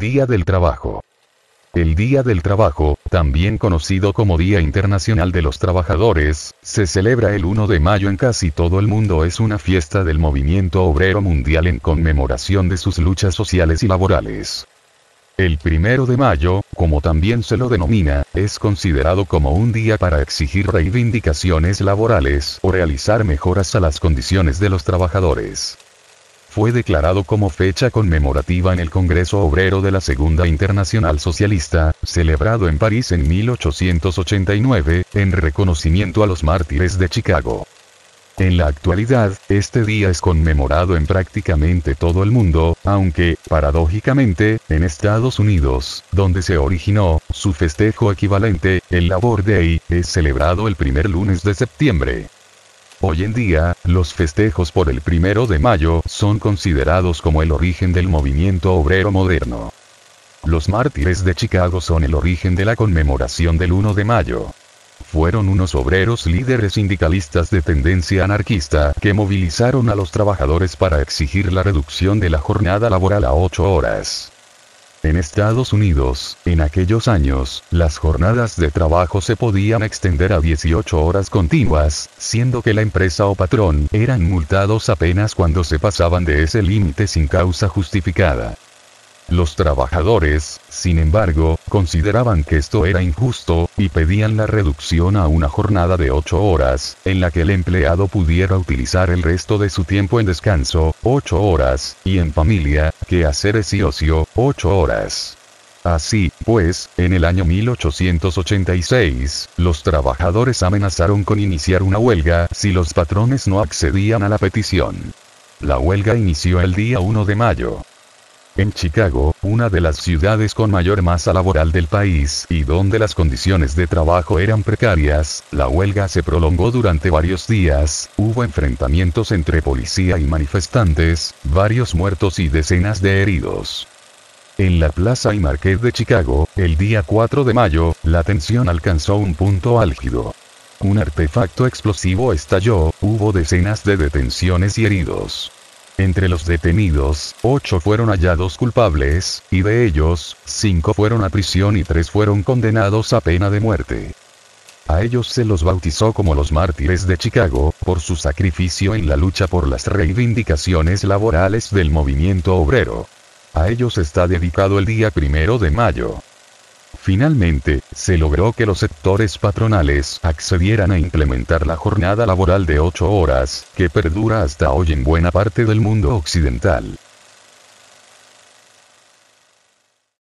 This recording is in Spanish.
Día del Trabajo. El Día del Trabajo, también conocido como Día Internacional de los Trabajadores, se celebra el 1 de mayo en casi todo el mundo. Es una fiesta del movimiento obrero mundial en conmemoración de sus luchas sociales y laborales. El primero de mayo, como también se lo denomina, es considerado como un día para exigir reivindicaciones laborales o realizar mejoras a las condiciones de los trabajadores. Fue declarado como fecha conmemorativa en el Congreso Obrero de la Segunda Internacional Socialista, celebrado en París en 1889, en reconocimiento a los mártires de Chicago. En la actualidad, este día es conmemorado en prácticamente todo el mundo, aunque, paradójicamente, en Estados Unidos, donde se originó, su festejo equivalente, el Labor Day, es celebrado el primer lunes de septiembre. Hoy en día, los festejos por el primero de mayo son considerados como el origen del movimiento obrero moderno. Los mártires de Chicago son el origen de la conmemoración del 1 de mayo fueron unos obreros líderes sindicalistas de tendencia anarquista que movilizaron a los trabajadores para exigir la reducción de la jornada laboral a 8 horas. En Estados Unidos, en aquellos años, las jornadas de trabajo se podían extender a 18 horas continuas, siendo que la empresa o patrón eran multados apenas cuando se pasaban de ese límite sin causa justificada. Los trabajadores, sin embargo, consideraban que esto era injusto, y pedían la reducción a una jornada de 8 horas, en la que el empleado pudiera utilizar el resto de su tiempo en descanso, 8 horas, y en familia, que hacer y ocio, 8 horas. Así, pues, en el año 1886, los trabajadores amenazaron con iniciar una huelga si los patrones no accedían a la petición. La huelga inició el día 1 de mayo. En Chicago, una de las ciudades con mayor masa laboral del país y donde las condiciones de trabajo eran precarias, la huelga se prolongó durante varios días, hubo enfrentamientos entre policía y manifestantes, varios muertos y decenas de heridos. En la Plaza y Marqués de Chicago, el día 4 de mayo, la tensión alcanzó un punto álgido. Un artefacto explosivo estalló, hubo decenas de detenciones y heridos. Entre los detenidos, ocho fueron hallados culpables, y de ellos, cinco fueron a prisión y tres fueron condenados a pena de muerte. A ellos se los bautizó como los mártires de Chicago, por su sacrificio en la lucha por las reivindicaciones laborales del movimiento obrero. A ellos está dedicado el día primero de mayo. Finalmente, se logró que los sectores patronales accedieran a implementar la jornada laboral de 8 horas, que perdura hasta hoy en buena parte del mundo occidental.